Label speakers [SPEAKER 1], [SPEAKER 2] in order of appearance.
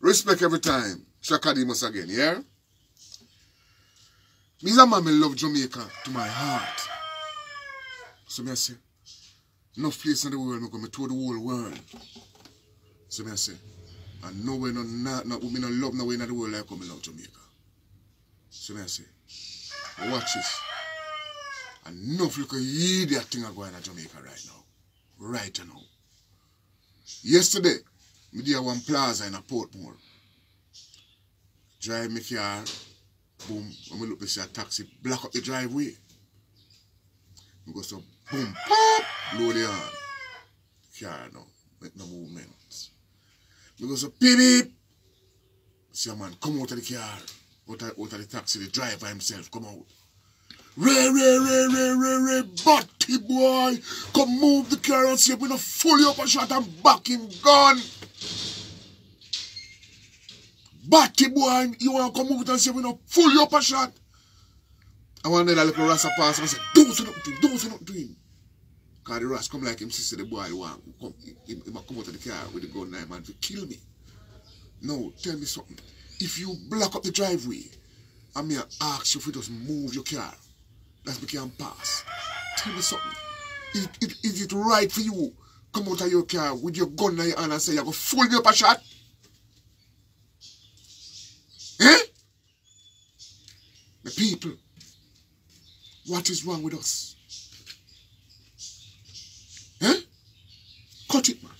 [SPEAKER 1] Respect every time. Chaka Demus again, yeah? Me's a love Jamaica to my heart. So me I say, no place in the world me go me tour the whole world. So me I say, and no way no not no me no love no way in the world like how me love Jamaica. So me I say, watch this. Enough look at idiot thing are going on Jamaica right now. Right now. Yesterday, me did one plaza in a Portmore. Drive me car, boom, when we look to see a taxi, block up the driveway. We go so boom, pop, blow the horn. Car now, make no movement. We go so beep beep. See a man come out of the car, out of, out of the taxi, the driver himself come out. Ray, ray, ray, ray, ray, ray, batty boy. Come move the car and see if we not fully up a shot and back him gun. Batty boy, you want to come move it and say we not fully up a shot. I want that little rasta pass and say, don't to him, don't to him. Because the ras come like him sister, the boy, want come, he, he, he come out of the car with the gun him and to kill me. No, tell me something. If you block up the driveway, I may ask you if you just move your car, that we can pass. Tell me something. Is, is, is it right for you come out of your car with your gun in your hand and say you're going to fool me up a shot? The people, what is wrong with us? Eh? Cut it, man.